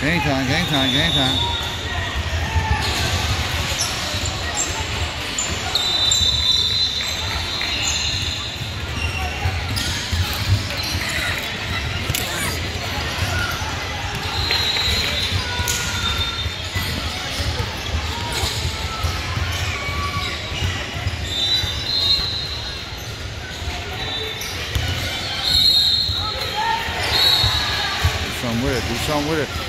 Game time, game time, game time. Do something with it, do something with it.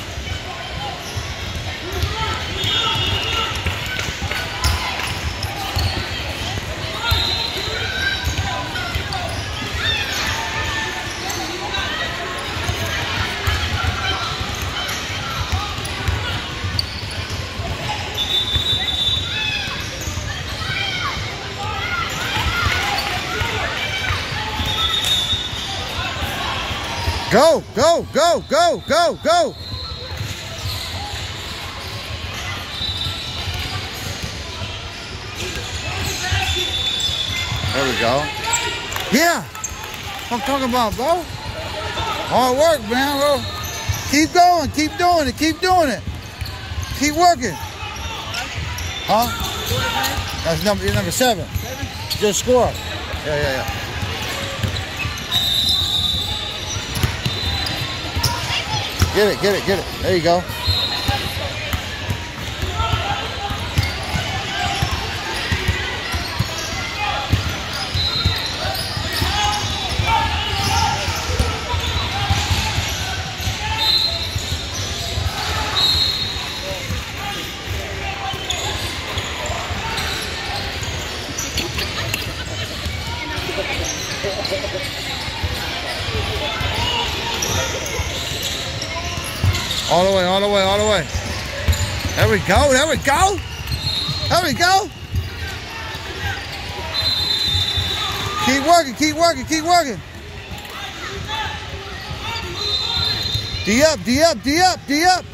Go, go, go, go, go, go. There we go. Yeah. I'm talking about, bro. Hard work, man, bro. Keep going, keep doing it, keep doing it. Keep working. Huh? That's number number seven. Just score. Yeah, yeah, yeah. Get it, get it, get it. There you go. All the way, all the way, all the way. There we go, there we go. There we go. Keep working, keep working, keep working. D up, D up, D up, D up.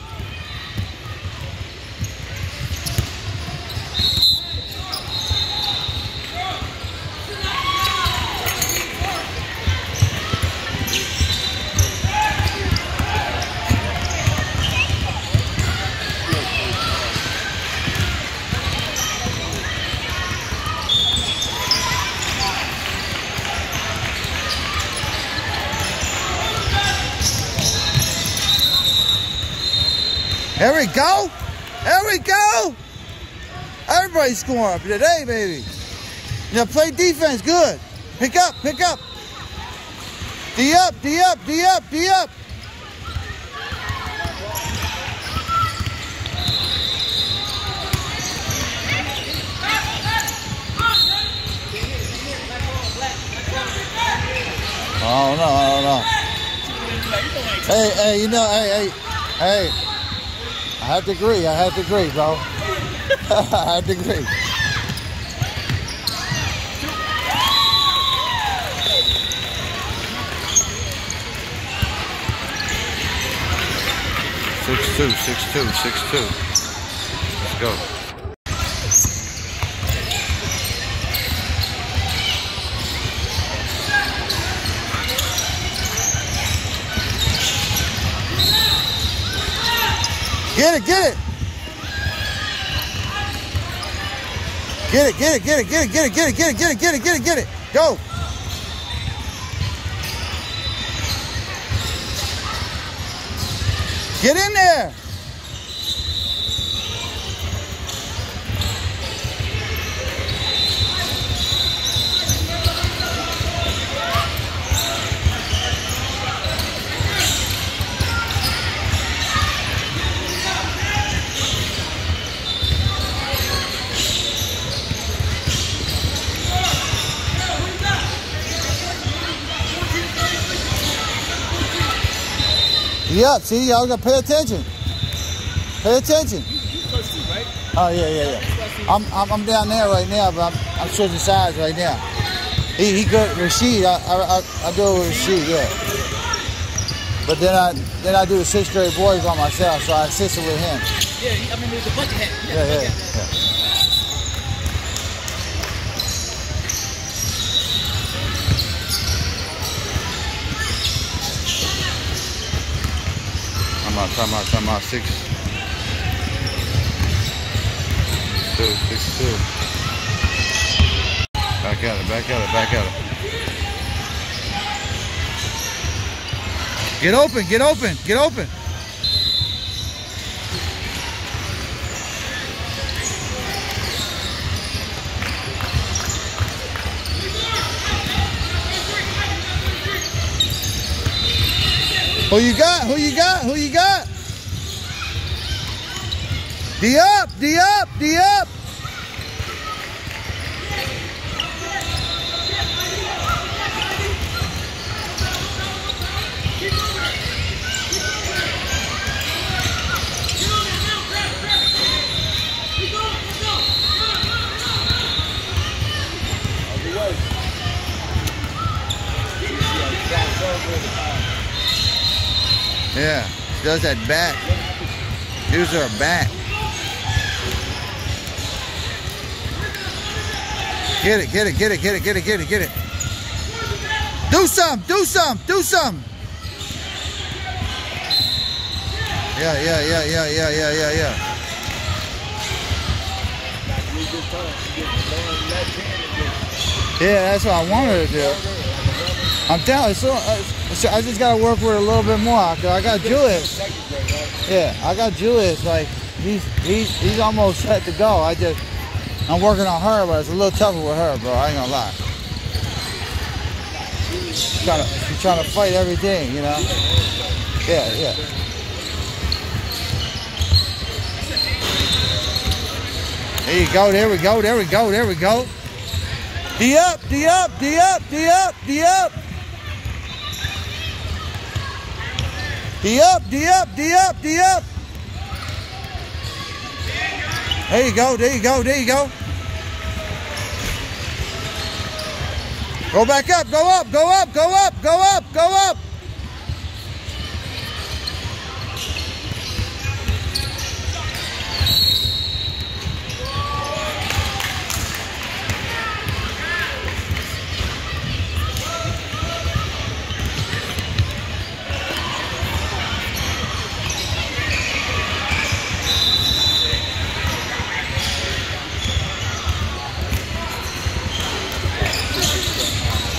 There we go. There we go. Everybody's scoring today, baby. Now play defense. Good. Pick up, pick up. D up, D up, D up, D up. I don't know, I don't know. Hey, hey, you know, hey, hey, hey. I have to agree. I have to agree, bro. I have to agree. Six two, six two, six two. Let's go. Get it, get it. Get it, get it, get it, get it, get it, get it, get it, get it, get it, get it, get it. Go. Get in there. Yeah, see, y'all gotta pay attention. Pay attention. Oh yeah, yeah, yeah. I'm, I'm, I'm down there right now, but I'm, I'm switching sides right now. He, he good. Rashid, I, I, I, I do it with Rashid, yeah. But then I, then I do the sixth grade boys on myself, so I assisted with him. Yeah, I mean, there's a bunch of heads. Yeah, yeah, yeah. Out, time out, time out. Six. Two, six, two. Back at it, back at it, back at it. Get open, get open, get open. Who you got? Who you got? Who you got? D up, D up, D up. Yeah, she does that back. Use her back. Get it, get it, get it, get it, get it, get it, get it. Do some, do some, do some. Yeah, yeah, yeah, yeah, yeah, yeah, yeah, yeah. Yeah, that's what I wanted to do. I'm telling you, so, uh, so I just got to work with it a little bit more. I got Julius. Yeah, I got Julius. Like he's he's he's almost set to go. I just I'm working on her, but it's a little tougher with her, bro. I ain't gonna lie. She's trying to she's trying to fight everything, you know. Yeah, yeah. There you go. There we go. There we go. There we go. D up, D up, D up, D up, D up. D up, D up, D up, D up. There you go, there you go, there you go. Go back up, go up, go up, go up, go up, go up.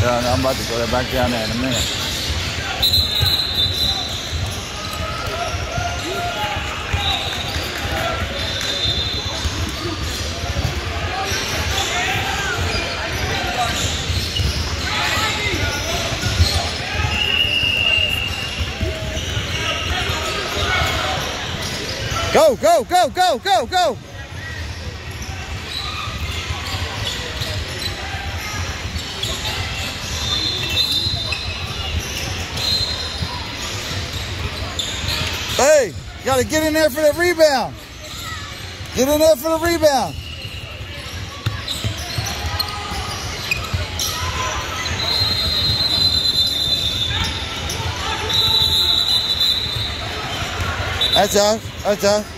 Yeah, I'm about to go back down there in a minute. Go, go, go, go, go, go. Hey, got to get in there for the rebound. Get in there for the rebound. That's us. That's us.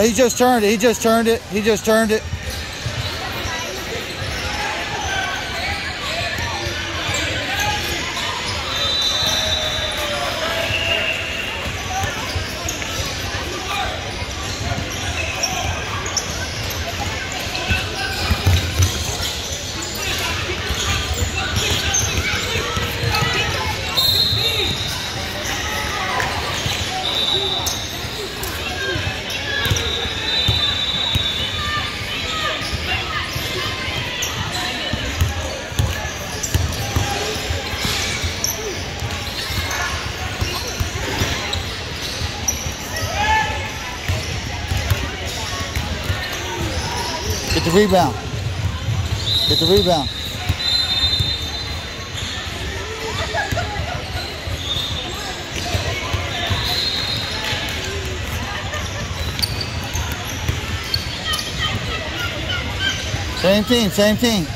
He just turned it. He just turned it. He just turned it. Get the rebound. Get the rebound. Same team, same team.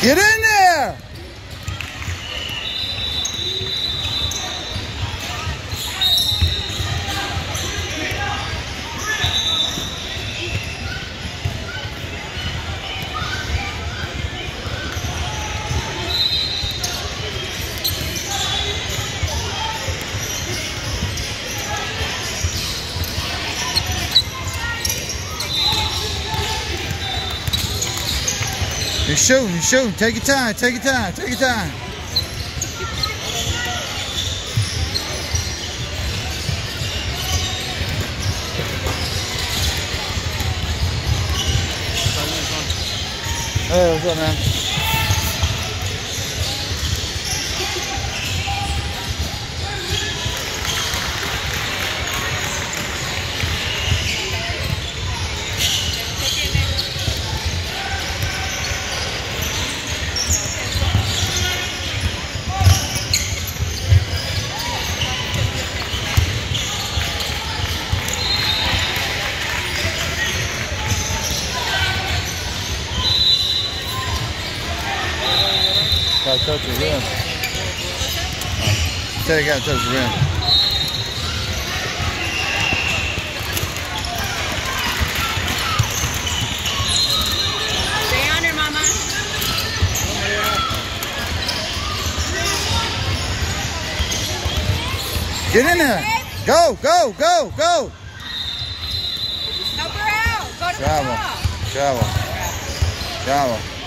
Get in there! You're shooting, you're shooting. Take your time, take your time, take your time. Hey, what's up, man? Gotta touch the rim. Say you gotta touch the rim. Stay on her, mama. Get in there. Go, go, go, go. Help her out. Go to Travel. the top. Travel. Travel.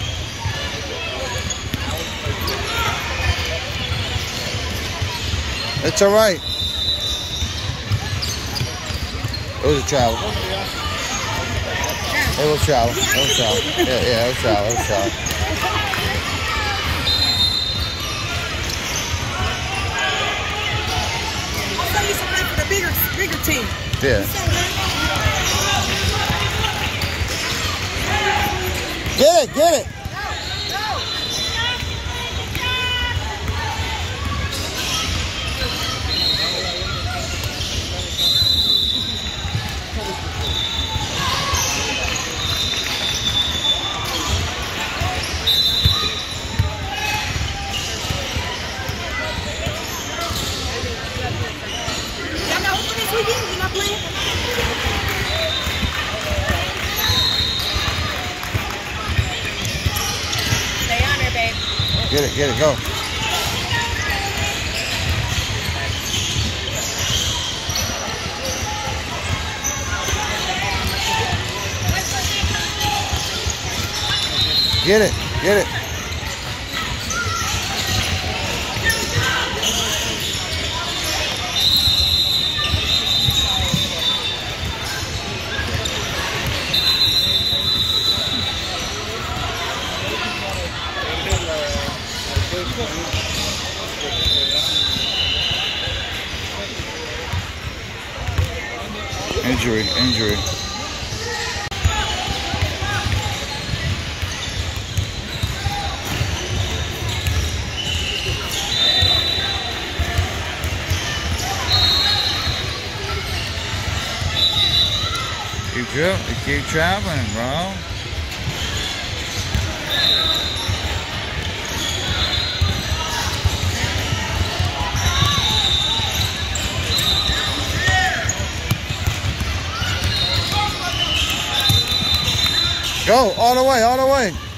It's all right. It was a travel. It was travel. It was travel. Yeah, yeah, it was travel. It was travel. I'll sell you some for the bigger, bigger team. Yeah. Get it, get it. Y'all not open this weekend? You not playing? Stay on her, babe. Get it, get it, go. Get it, get it. Injury, injury. Keep, keep traveling, bro. Go all the way, all the way.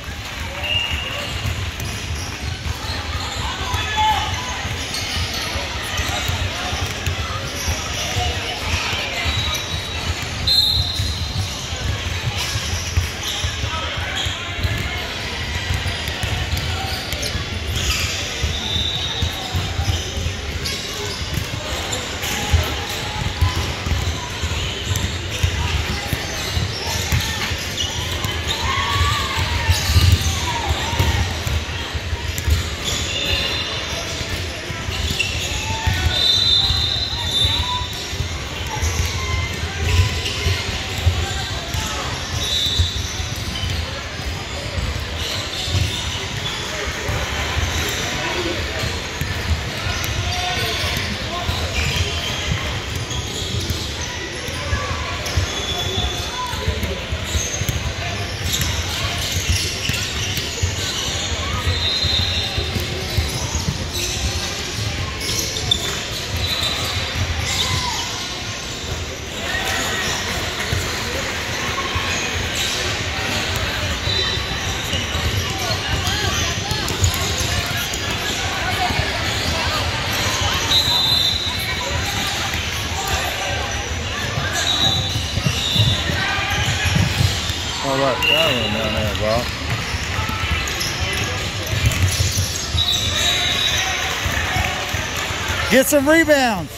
Get some rebounds.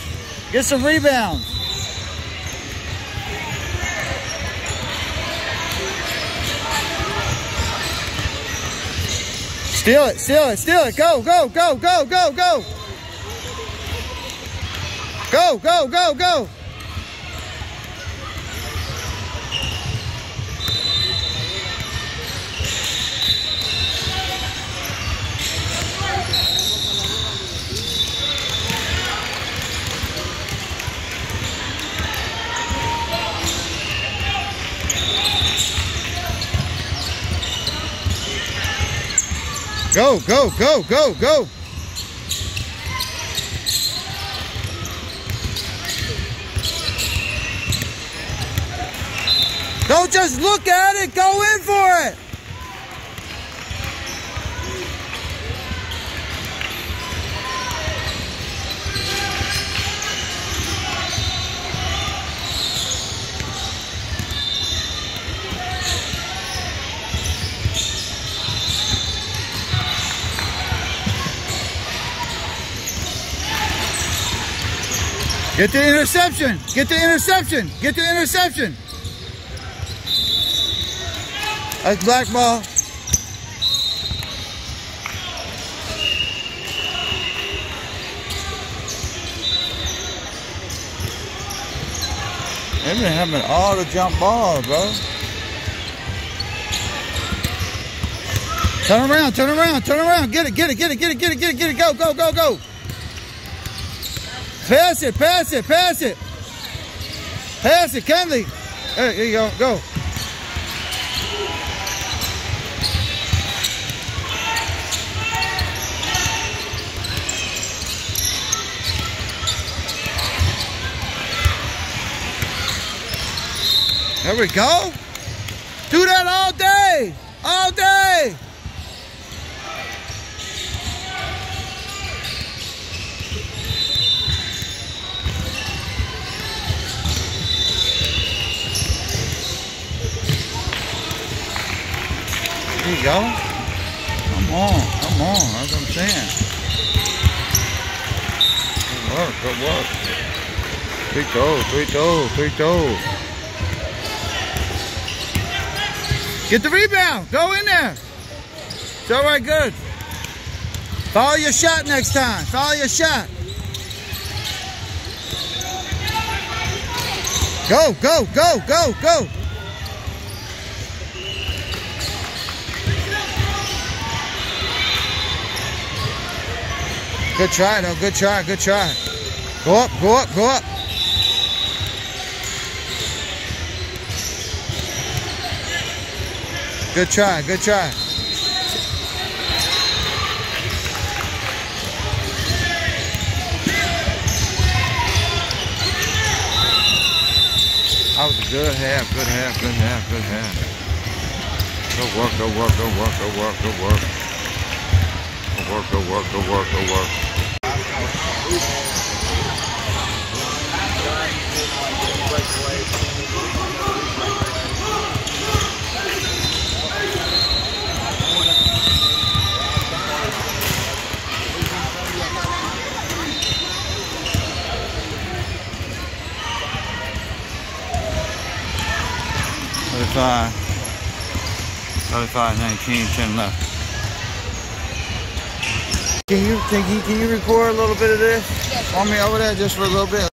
Get some rebounds. Steal it, steal it, steal it. Go, go, go, go, go, go. Go, go, go, go. Go, go, go, go, go. Don't just look at it, go in for it. Get the interception. Get the interception. Get the interception. That's black ball. They've been having all the jump balls, bro. Turn around, turn around, turn around. Get it, get it, get it, get it, get it, get it, get it. Go, go, go, go. Pass it, pass it, pass it. Pass it, Kenley. Hey, there you go, go. There we go. Do that all day, all day. There you go. Come on, come on. That's what I'm saying. Good work, good work. Three toes, three toes, three toes. Get the rebound. Go in there. It's all right, good. Follow your shot next time. Follow your shot. Go, go, go, go, go. Good try, though. Good try, good try. Go up, go up, go up. Good try, good try. That was a good half, good half, good half, good half. Good work, good work, good work, good work, good work. Good work, good work, good work, good work. Thirty-five. Thirty-five, nineteen, ten left. Can you can you, can you record a little bit of this? On me over there just for a little bit.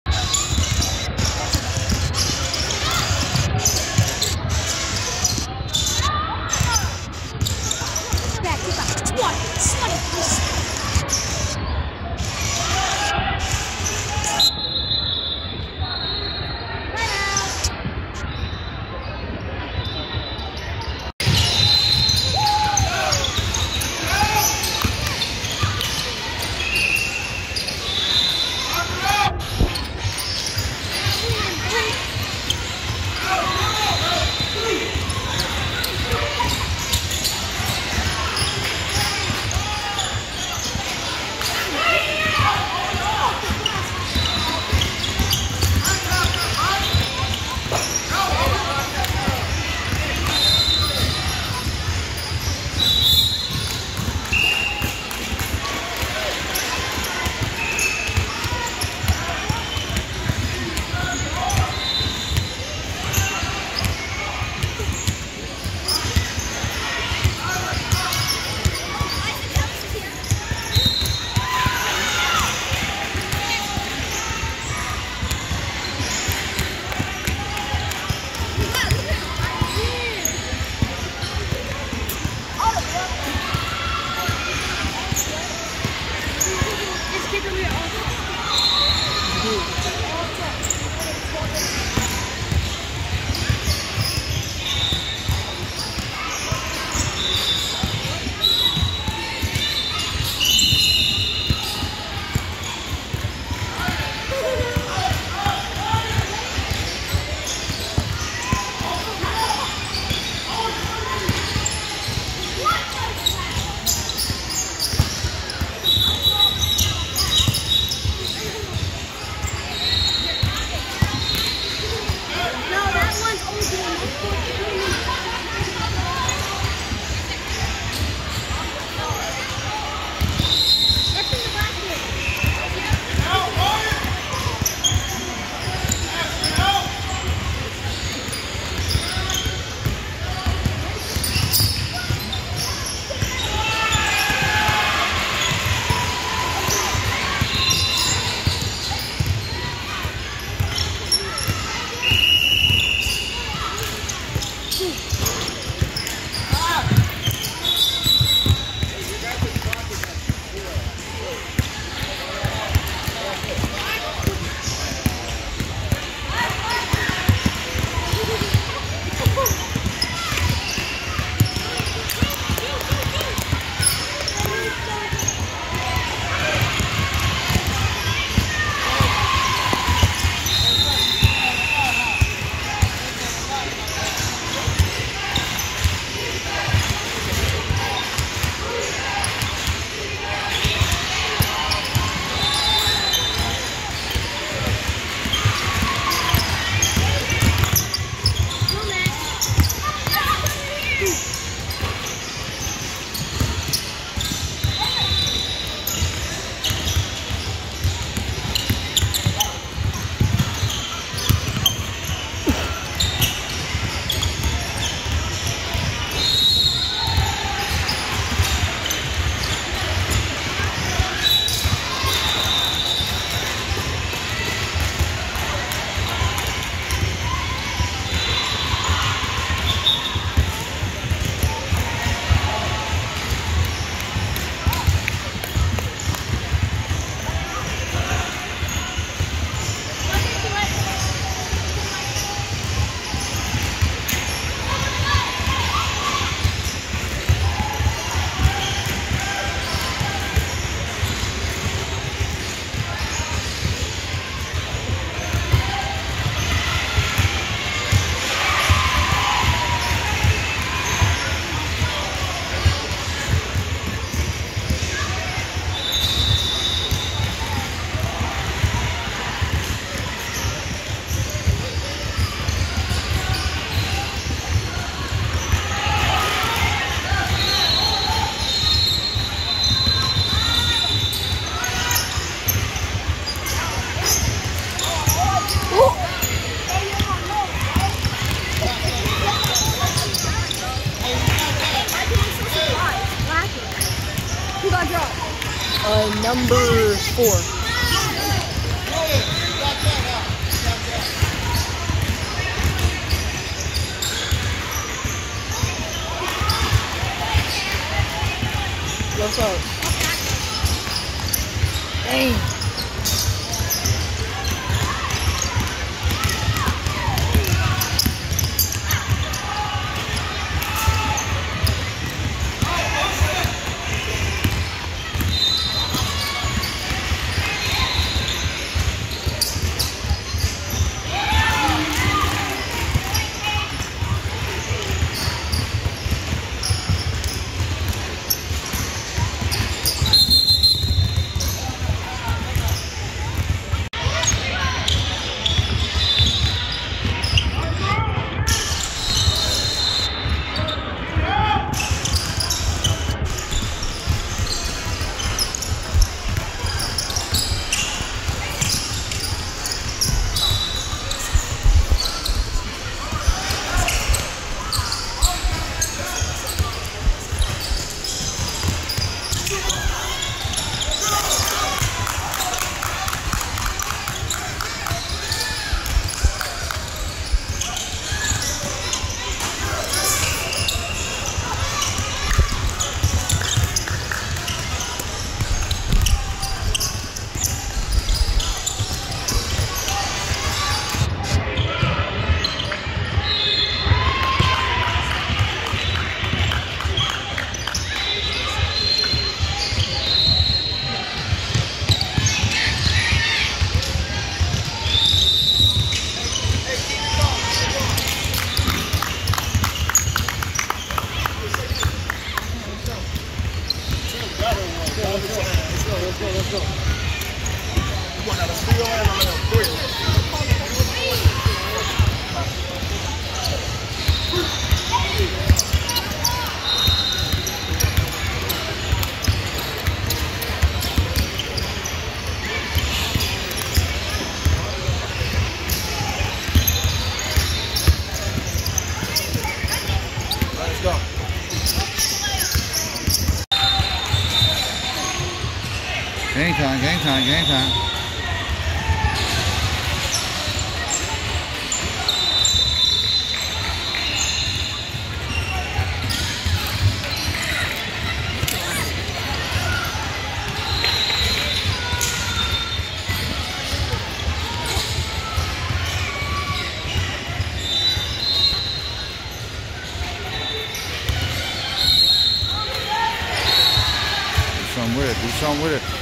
Game time, game time, game time. Do something with it, do something with it.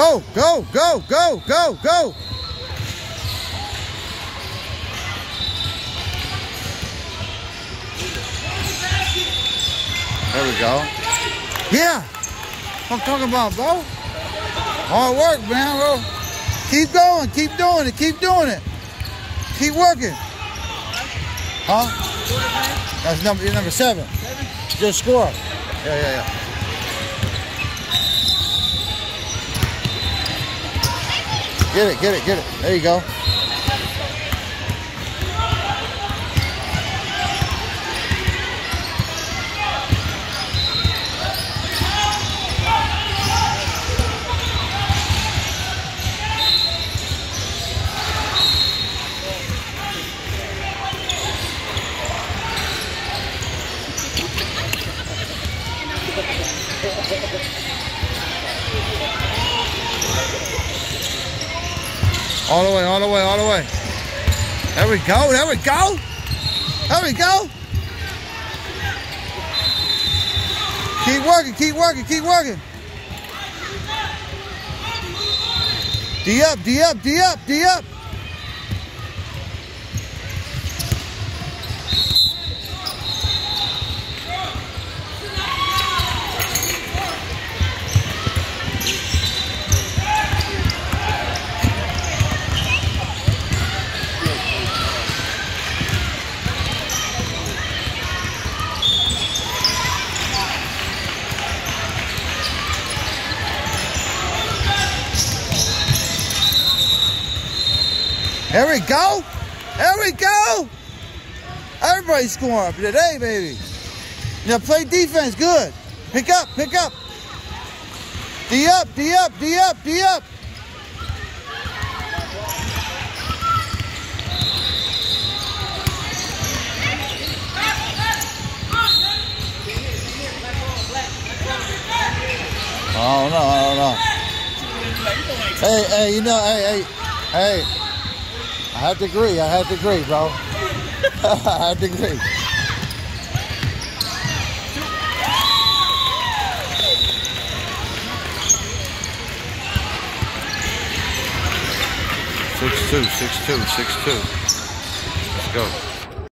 Go, go, go, go, go, go. There we go. Yeah. I'm talking about, bro. Hard work, man, bro. Keep going. Keep doing it. Keep doing it. Keep working. Huh? That's number number seven. Just score. Yeah, yeah, yeah. Get it, get it, get it. There you go. All the way, all the way, all the way. There we go, there we go. There we go. Keep working, keep working, keep working. D up, D up, D up, D up. There we go. Here we go. Everybody's scoring today, baby. Now play defense. Good. Pick up. Pick up. D up. D up. D up. D up. I don't know. I don't know. Hey, hey, you know, hey, hey, hey. I have to agree. I have to agree, bro. I have to agree. Six two, six two, six two. Let's go.